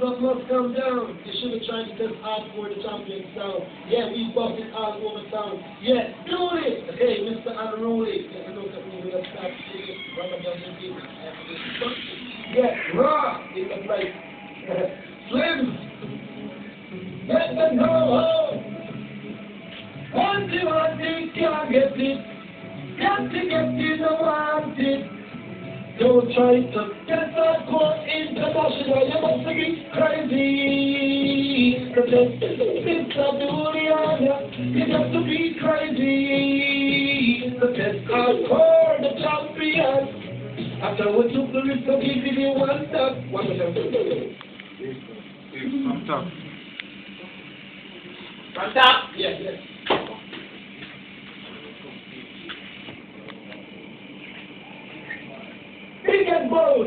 blood must come down. You should have tried to test for the champion sound. Yeah, we bust it all over town. Yeah, do it! Hey, Mr. Unruly. Me look at me with a give it. Yeah, raw. It was like slim. Let them know. One thing, one thing, can't get it. Got to get it, want it. Don't try to get that caught international. You must be crazy. Cause it's a Juliana. You got to be crazy. The best hardcore, the champion. After we took the risk of giving you one step. One step. On top. One step? Yes, yes. bold